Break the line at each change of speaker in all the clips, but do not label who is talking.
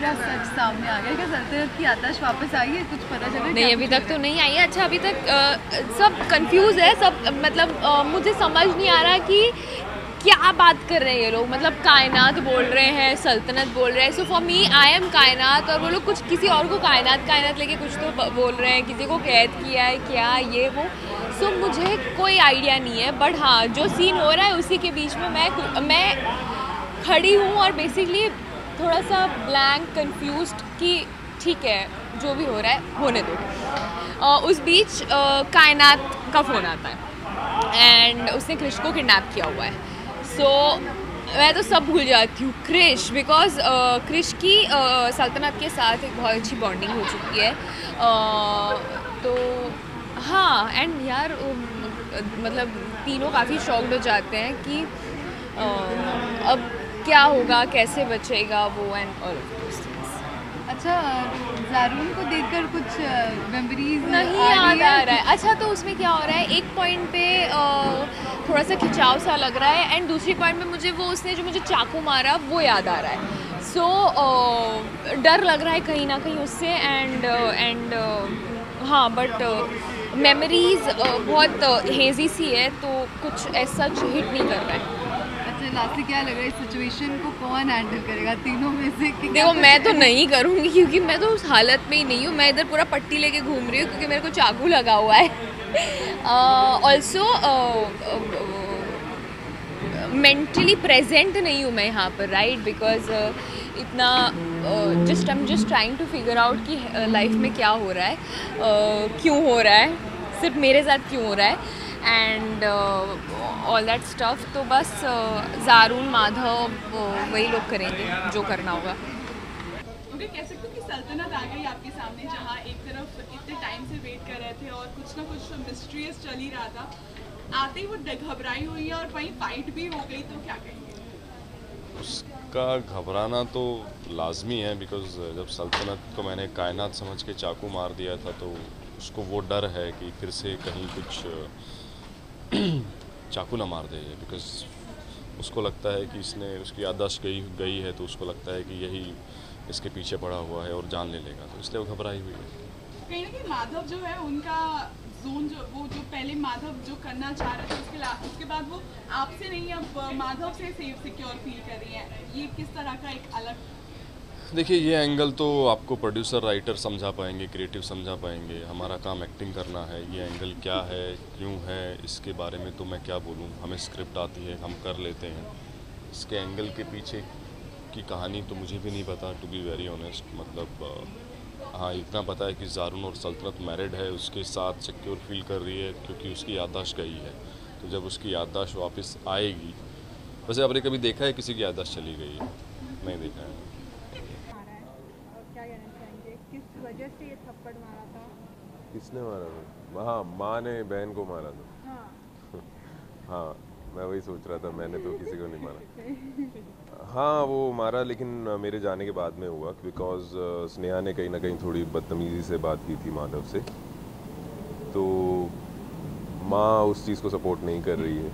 पूरा सच सामने आ गया क्या सल्तनत की आतश वापस आई है कुछ पता चला
नहीं अभी तक तो नहीं आई। है अच्छा अभी तक सब कंफ्यूज है सब मतलब मुझे समझ नहीं आ रहा कि क्या बात कर रहे हैं ये लोग। मतलब कायनात बोल रहे हैं सल्तनत बोल रहे हैं। So for me I am कायनात और वो लोग कुछ किसी और को कायनात कायनात लेके कुछ तो बोल रहे हैं किसी को कैद किया है क्या ये वो। सो so, मुझे कोई आइडिया नहीं है बट हाँ जो सीन हो रहा है उसी के बीच में मैं मैं खड़ी हूँ और बेसिकली थोड़ा सा ब्लैंक कंफ्यूज कि ठीक है जो भी हो रहा है होने दो। अ, उस बीच कायनात का फ़ोन आता है। एंड उसने क्रिश को किडनैप किया हुआ है। सो so, मैं तो सब भूल जाती हूँ क्रिश बिकॉज़ क्रिश की अ, सल्तनत के साथ एक बहुत अच्छी बॉन्डिंग हो चुकी है। अ, तो हाँ एंड यार मतलब तीनों काफ़ी शॉक्ड हो जाते हैं कि अ, अब क्या होगा कैसे बचेगा वो एंड ऑल
अच्छा जारून को देखकर कुछ मेमोरीज
नहीं याद आ रहा है। अच्छा तो उसमें क्या हो रहा है? एक पॉइंट पे थोड़ा सा खिंचाव सा लग रहा है एंड दूसरी पॉइंट पे मुझे वो उसने जो मुझे चाकू मारा वो याद आ रहा है। सो so, डर लग रहा है कहीं ना कहीं उससे एंड एंड हाँ बट मेमोरीज बहुत हेजी सी है तो कुछ ऐसा हिट नहीं कर रहा है।
क्या लग रहा है इस सिचुएशन को कौन हैंडल करेगा? तीनों में से
देखो मैं तो नहीं करूँगी क्योंकि मैं तो उस हालत में ही नहीं हूँ। मैं इधर पूरा पट्टी लेके घूम रही हूँ क्योंकि मेरे को चाकू लगा हुआ है। ऑल्सो मेंटली प्रेजेंट नहीं हूँ मैं यहाँ पर राइट बिकॉज़ इतना just I am just trying to figure out कि लाइफ में क्या हो रहा है। uh, क्यों हो रहा है? सिर्फ़ मेरे साथ क्यों हो रहा है? एंड ऑल दैट स्टफ़ तो बस uh, जारून माधव uh, वही लोग करेंगे जो करना होगा।
कह सकते हो कि सल्तनत आ गई आपके सामने जहाँ एक तरफ़ इतने टाइम से वेट कर रहे थे और कुछ ना कुछ मिस्ट्रियस चल ही रहा था। आते ही वो घबराई हुई है और वहीं फाइट भी हो गई तो क्या कहेंगे?
उसका घबराना तो लाजमी है बिकॉज़ जब सल्तनत को मैंने कायनात समझ के चाकू मार दिया था तो उसको वो डर है कि फिर से कहीं कुछ चाकू ना मार दे बिकॉज़ उसको लगता है कि इसने उसकी याददाश्त गई गई है तो उसको लगता है कि यही इसके पीछे पड़ा हुआ है और जान ले लेगा तो इसलिए वो घबराई हुई है।
कहीं ना कहीं माधव जो है, उनका जोन जो, वो जो पहले माधव जो करना चाह रहे थे, उसके उसके बाद वो आपसे नहीं, अब माधव से सेफ़ सिक्योर फील कर रही है। ये किस तरह का एक अलग
देखिए, ये एंगल तो आपको प्रोड्यूसर राइटर समझा पाएँगे क्रिएटिव समझा पाएँगे। हमारा काम एक्टिंग करना है, ये एंगल क्या है, क्यों है, इसके बारे में तो मैं क्या बोलूँ? हमें स्क्रिप्ट आती है, हम कर लेते हैं। इसके एंगल के पीछे की कहानी तो मुझे भी नहीं पता टू बी वेरी ऑनेस्ट मतलब हाँ इतना पता है कि जारून और सल्तनत मैरिड है, उसके साथ सिक्योर फील कर रही है, क्योंकि उसकी याददाश्त गई है। तो जब उसकी याददाश्त वापस आएगी, वैसे आपने कभी देखा है किसी की याददाश्त चली गई है? नहीं देखा है
आ रहा है और क्या कहना चाहेंगे किस वजह से ये थप्पड़ मारा था।
किसने मारा था? हाँ माँ ने बहन को मारा था।
हाँ।
हाँ मैं वही सोच रहा था मैंने तो किसी को नहीं मारा। हाँ वो मारा लेकिन मेरे जाने के बाद में हुआ बिकॉज़ स्नेहा ने कहीं ना कहीं थोड़ी बदतमीज़ी से बात की थी माधव से। तो माँ उस चीज़ को सपोर्ट नहीं कर रही है।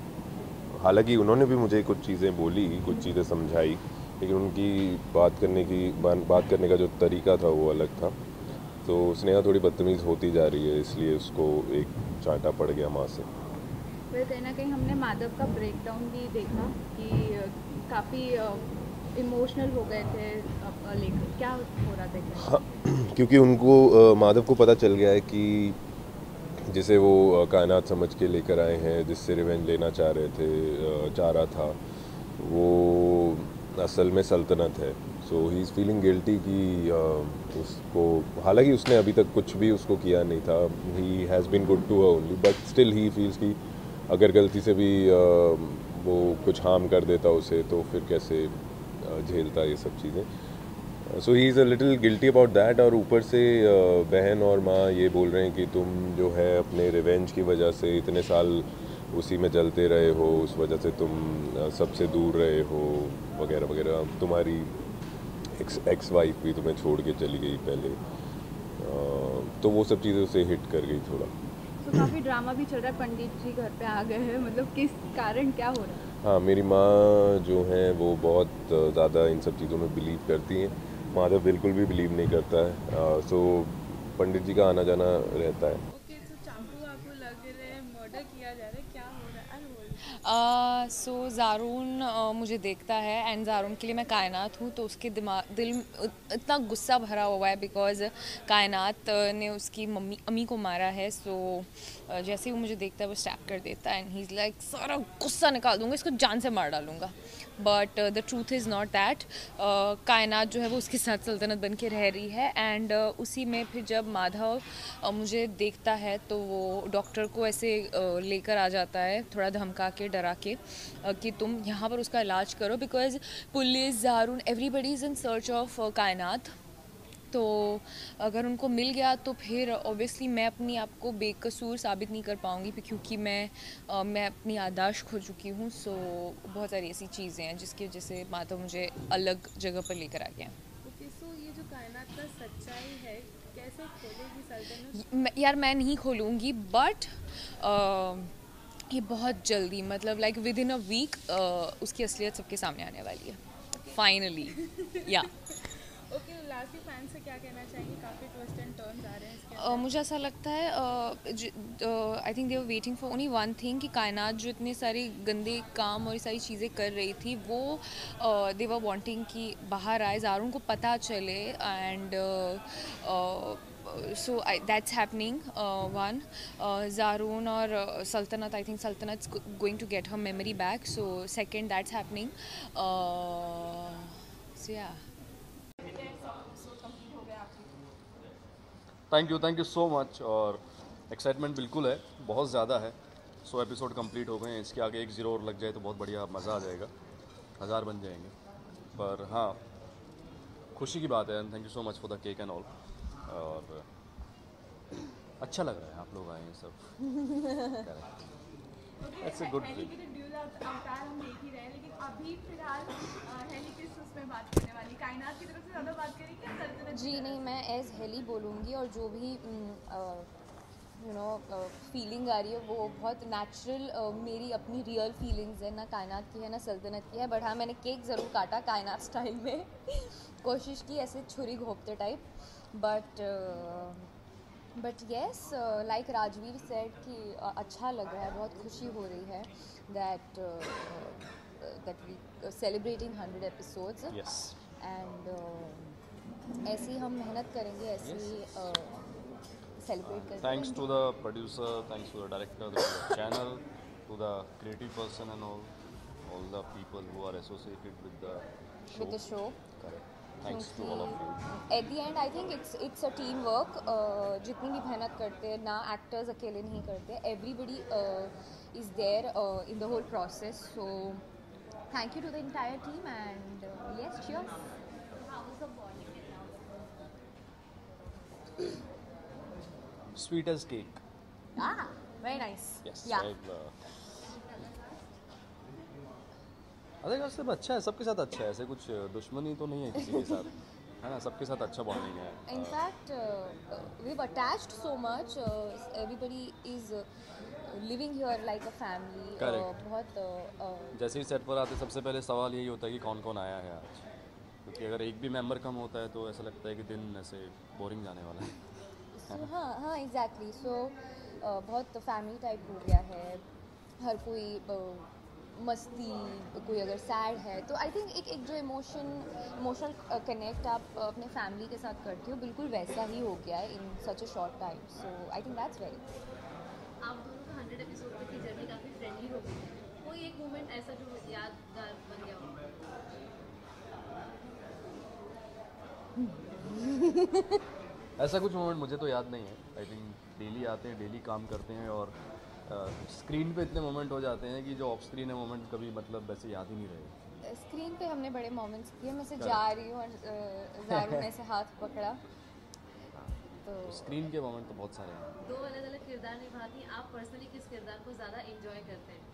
हालाँकि उन्होंने भी मुझे कुछ चीज़ें बोली कुछ चीज़ें समझाई लेकिन उनकी बात करने की बात करने का जो तरीका था वो अलग था। तो स्नेहा थोड़ी बदतमीज़ होती जा रही है इसलिए उसको एक चांटा पड़ गया माँ से।
फिर कहीं ना कहीं हमने माधव का ब्रेकडाउन भी देखा कि काफ़ी इमोशनल हो गए थे लेकर। क्या हो रहा था
हाँ क्योंकि उनको माधव को पता चल गया है कि जिसे वो कायनात समझ के लेकर आए हैं जिससे रिवेंज लेना चाह रहे थे चाह रहा था वो असल में सल्तनत है। So he is feeling guilty कि उसको हालाँकि उसने अभी तक कुछ भी उसको किया नहीं था। He has been good to only but still he feels कि अगर गलती से भी अ, वो कुछ हार्म कर देता उसे तो फिर कैसे अ, झेलता ये सब चीज़ें? So he is a little guilty about that और ऊपर से uh, बहन और माँ ये बोल रहे हैं कि तुम जो है अपने रिवेंज की वजह से इतने साल उसी में जलते रहे हो उस वजह से तुम uh, सबसे दूर रहे हो वगैरह वगैरह। तुम्हारी एक्स एक्स वाइफ भी तुम्हें छोड़ के चली गई पहले। uh, तो वो सब चीज़ें उसे हिट कर गई थोड़ा।
तो काफ़ी ड्रामा भी चल रहा है पंडित जी घर पे आ गए हैं मतलब किस कारण क्या हो रहा है?
हाँ मेरी माँ जो हैं वो बहुत ज़्यादा इन सब चीज़ों में बिलीव करती हैं। माधव बिल्कुल भी बिलीव नहीं करता है। सो पंडित जी का आना जाना रहता है
ओके तो चाकू आपको लग रहे हैं मर्डर किया जा रहा है क्या हो रहा है अरे
सो ज़ारून uh, मुझे देखता है एंड ज़ारून के लिए मैं कायनात हूँ तो उसके दिमाग दिल इतना गुस्सा भरा हुआ है बिकॉज़ कायनात uh, ने उसकी मम्मी अम्मी को मारा है सो so, uh, जैसे ही वो मुझे देखता है वो स्टैप कर देता है एंड ही इज़ लाइक सारा गुस्सा निकाल दूँगा इसको जान से मार डालूँगा। But the truth is not that Kaynaat जो है वो उसके साथ सल्तनत बन के रह रही है एंड uh, उसी में फिर जब माधव uh, मुझे देखता है तो वो डॉक्टर को ऐसे uh, लेकर आ जाता है थोड़ा धमका के डरा के uh, कि तुम यहाँ पर उसका इलाज करो because police Zaroon everybody is in search of Kaynaat. तो अगर उनको मिल गया तो फिर ऑब्वियसली मैं अपनी आप को बेकसूर साबित नहीं कर पाऊँगी क्योंकि मैं अ, मैं अपनी आदाश खो चुकी हूँ। सो बहुत सारी ऐसी चीज़ें हैं जिसकी वजह से माता मुझे अलग जगह पर लेकर आ गया।
ओके सो ये जो कायनात का सच्चाई है कैसे खोलेगी
मैं- यार मैं नहीं खोलूँगी बट ये बहुत जल्दी मतलब like within a week उसकी असलियत सबके सामने आने वाली है। फाइनली या
ओके लास्टली फ़ैन से क्या कहना चाहेंगे? काफ़ी ट्विस्ट एंड टर्न्स आ रहे हैं
Uh, मुझे ऐसा लगता है I think they were waiting for only one thing कि कायनात जो इतने सारे गंदे काम और सारी चीज़ें कर रही थी वो दे वर वांटिंग कि बाहर आए ज़ारून को पता चले and so that's happening one Zaroon और uh, Saltanat I think Saltanat going to get her memory back so second that's happening so yeah
thank you thank you so much और एक्साइटमेंट बिल्कुल है बहुत ज़्यादा है। सौ एपिसोड कंप्लीट हो गए हैं इसके आगे एक ज़ीरो और लग जाए तो बहुत बढ़िया मज़ा आ जाएगा। हज़ार बन जाएँगे। पर हाँ खुशी की बात है and thank you so much for the cake and all और अच्छा लग रहा है आप लोग आए हैं सब। Good
heli
thing.
अवतार हम देख ही रहे हैं लेकिन अभी फ़िलहाल हेली किस उसमें बात करने वाली? कायनात की तरफ़ से ज़्यादा बात सल्तनत
जी नहीं मैं एज हेली बोलूँगी और जो भी यू नो फीलिंग आ रही है वो बहुत नेचुरल uh, मेरी अपनी रियल फीलिंग्स है। ना कायनात की है ना सल्तनत की है बट हाँ मैंने केक ज़रूर काटा कायनात स्टाइल में। कोशिश की ऐसे छुरी घोपते type but but yes like Rajveer said कि uh, अच्छा लग रहा है बहुत खुशी हो रही है that that we celebrating hundred
episodes
and ऐसे ही हम मेहनत करेंगे ऐसे ही सेलिब्रेट करेंगे
thanks to the producer thanks to the director channel to the creative person and all all the people who are associated with the
with the show
correct Thanks to all of you.
At the end I think it's it's a team work जितनी भी मेहनत करते हैं ना actors अकेले नहीं करते everybody is there in the whole process so thank you to the entire team and yes sure
Sweet as cake.
ah very nice
Yes.
yeah
I've, uh, अरे यार सब अच्छा है सबके साथ अच्छा है ऐसे कुछ दुश्मनी तो नहीं है किसी के साथ है ना सबके साथ अच्छा बॉन्डिंग है
uh, so much. Uh, everybody is uh, living here like a family. Uh,
Correct.
बहुत uh, uh,
जैसे ही सेट पर आते सबसे पहले सवाल यही होता है कि कौन कौन आया है आज क्योंकि अगर एक भी मेंबर कम होता है तो ऐसा लगता है कि दिन ऐसे बोरिंग जाने वाला है
so, हाँ हाँ एग्जैक्टली सो बहुत फैमिली टाइप हो गया है हर कोई uh, मस्ती कोई अगर सैड है तो आई थिंक एक एक जो इमोशन इमोशनल कनेक्ट आप uh, अपने फैमिली के साथ करते हो बिल्कुल वैसा ही हो गया है in such a short time so I think that's very
आप दोनों का हंड्रेड एपिसोड तक की जर्नी काफ़ी फ्रेंडली हो गई है। कोई एक मोमेंट ऐसा जो यादगार बन गया हो?
ऐसा कुछ मोमेंट मुझे तो याद नहीं है। आई थिंक डेली आते हैं डेली काम करते हैं और स्क्रीन पे इतने मोमेंट हो जाते हैं कि जो ऑफ़ स्क्रीन है मोमेंट कभी मतलब वैसे याद ही नहीं रहे।
स्क्रीन पे हमने बड़े मोमेंट्स किए मैं से जा रही हूँ और जारू ने से हाथ पकड़ा। तो
स्क्रीन के मोमेंट तो बहुत सारे हैं।
दो अलग अलग किरदार निभाती हैं। आप पर्सनली किस किरदार को ज़्यादा इंजॉय करते हैं?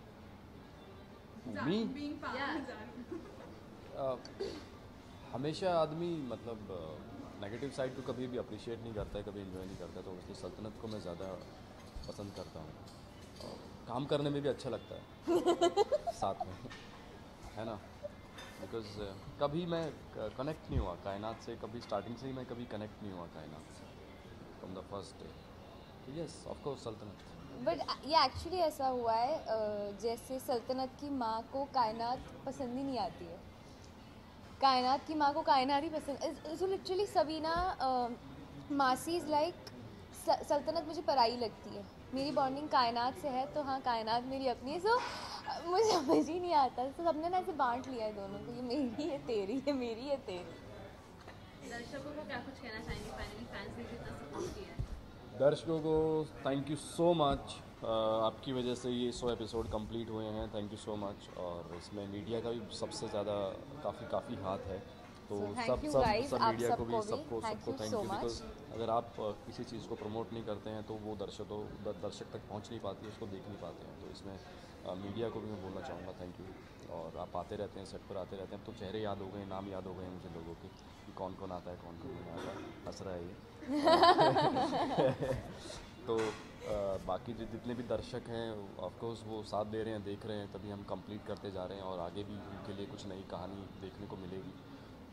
मी
Yeah.
पावर
हमेशा आदमी मतलब नेगेटिव साइड को कभी भी अप्रिशिएट नहीं करता है कभी इन्जॉय नहीं करता है तो इसलिए सल्तनत को मैं ज़्यादा पसंद करता हूँ। काम करने में भी अच्छा लगता है। साथ में। है ना? बिकॉज़ कभी मैं कनेक्ट नहीं हुआ कायनात से कभी स्टार्टिंग से ही मैं कभी कनेक्ट नहीं हुआ कायनात से from the first day yes of course Saltanat.
But ये एक्चुअली ऐसा हुआ है जैसे सल्तनत की माँ को कायनात पसंद ही नहीं आती है। कायनात की माँ को कायनात ही पसंद सो लिटरली सबीना मासी इज़ लाइक सल्तनत मुझे पराई लगती है। मेरी बॉन्डिंग कायनात से है तो हाँ कायनात मेरी अपनी है। सो मुझे समझ ही नहीं आता। तो सबने ना ऐसे बांट लिया है दोनों को ये मेरी है तेरी है मेरी है तेरी।
दर्शकों को क्या कुछ कहना चाहेंगे? फाइनली फैंस ने कितना सपोर्ट किया है?
दर्शकों को थैंक यू सो मच आपकी वजह से ये सौ एपिसोड कंप्लीट हुए हैं। थैंक यू सो मच और इसमें मीडिया का भी सबसे ज़्यादा काफ़ी काफ़ी हाथ है। तो
So,
सब सब सब मीडिया को भी
सबको
सबको थैंक यू बिकॉज़ अगर आप किसी चीज़ को प्रमोट नहीं करते हैं तो वो दर्शकों दर्शक तक पहुँच नहीं पाती उसको देख नहीं पाते हैं। तो इसमें मीडिया को भी मैं बोलना चाहूँगा थैंक यू और आप आते रहते हैं सेट पर आते रहते हैं तो चेहरे याद हो गए नाम याद हो गए मुझे लोगों के कि कौन कौन आता है कौन कौन नहीं आता हंस रहा है ये। तो अ, बाकी जो जितने भी दर्शक हैं ऑफकोर्स वो साथ दे रहे हैं देख रहे हैं तभी हम कंप्लीट करते जा रहे हैं और आगे भी उनके लिए कुछ नई कहानी देखने को मिलेगी।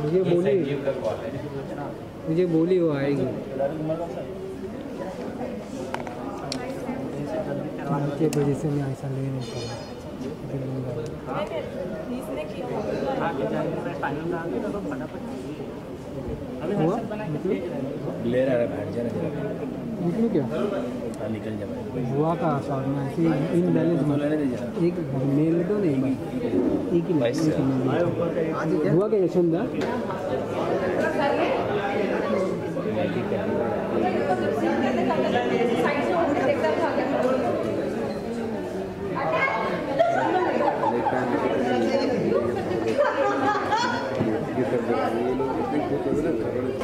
मुझे बोली मुझे बोली वो आएगी। के वजह से मैं ऐसा ले नहीं हुआ?
ले आ रहा है। भाई जाना जरा
निकलू क्या
हाँ, निकल जा
हुआ का शॉट में ऐसे इन बैलेंस
तो
एक मेल दो नहीं बस एक ही
बाईस से।
हुआ क्या यशवंत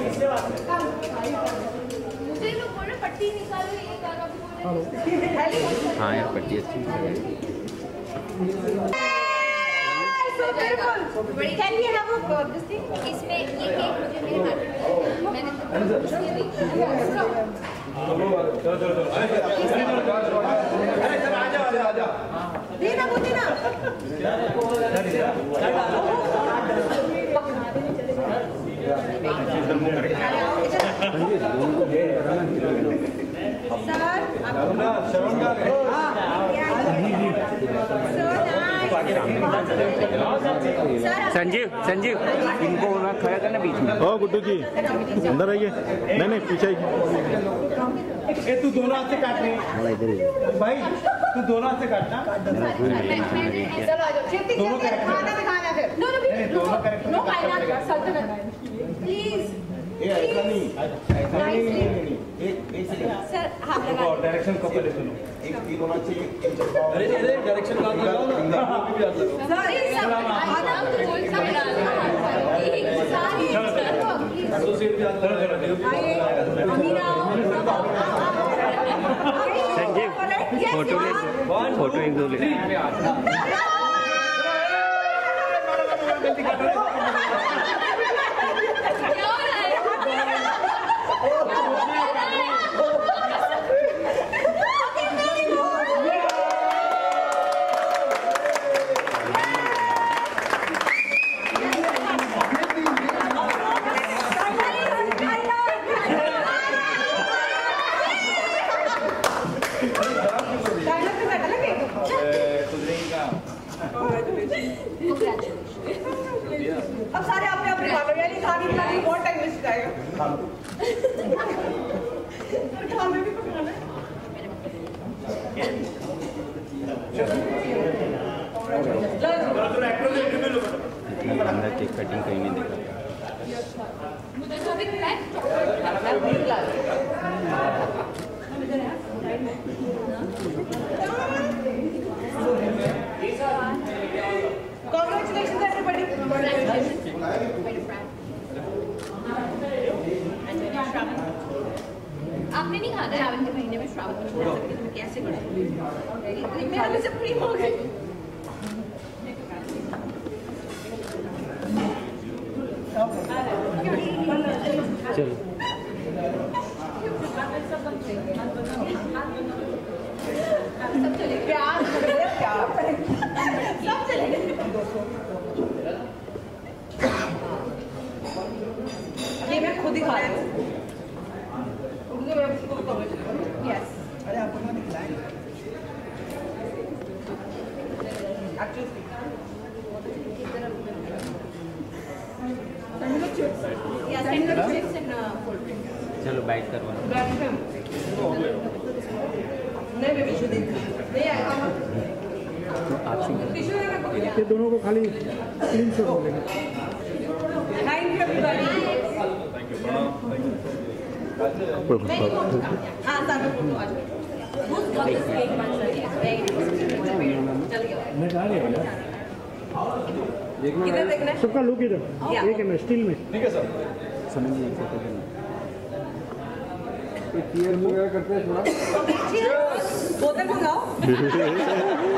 मुझे
हाँ यार पट्टी अच्छी बड़ी है।
वो इसमें ये केक मुझे मेरे हाथ में मैंने इसलिए
संजीव संजीव। इनको ना खड़ा करना बीच में।
ओ गुड्डू जी। अंदर आइए। नहीं नहीं पीछे आइए।
तू दोनों हाथ से काट रही
इधर ही
भाई तू दोनों हाथ से काटना दोनों करेक्ट नहीं दोनों करेक्ट ये ऐसा नहीं ऐसा नहीं नहीं नहीं एक एक सेकंड और डायरेक्शन कब पहले सुनो एक तीन होना चाहिए अरे अरे डायरेक्शन का लगाओ ना
संजीव फ़ोटो ले फ़ोटो एक दो ले
अब सारे अपने अपने खा यानी खाने बनाने बहुत टाइम वेस्ट जाएगा खाने भी तो है
कटिंग कहीं नहीं देखा
Congratulations everybody.
आपने नहीं खाना
श्रावण कैसे कर सकते मेरा भी सब प्रेम हो गई
चलो
मैं खुद ही खा रही हूँ यस अरे आपको ना दिखलाएँ
चलो बाइट करवा
नहीं बेबी शुद्ध नहीं आएगा
ये दोनों को खाली क्लीन शॉट मिलेगा
थैंक यू एवरीबॉडी हाँ सारे फ़ोटो आज Who's got this cake one sir? Yes, very nice. चल गया
मैं कहा गया
किधर देखना है?
सबका लुक इधर। एक है मैं स्टिल में।
ठीक है सर।
समझ नहीं फ़ोटो करना
चीयर वगैरह करते हैं थोड़ा
बोतल मंगाओ।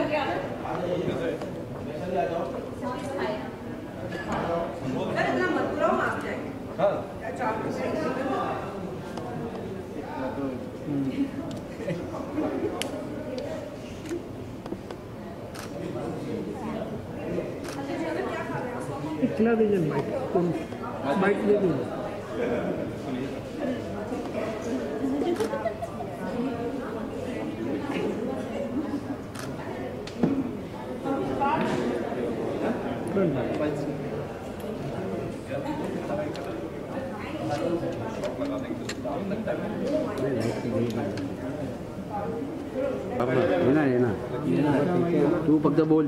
दीजिए माइक तुम माइक दे दीजिए
ना ना तू फक्त बोल।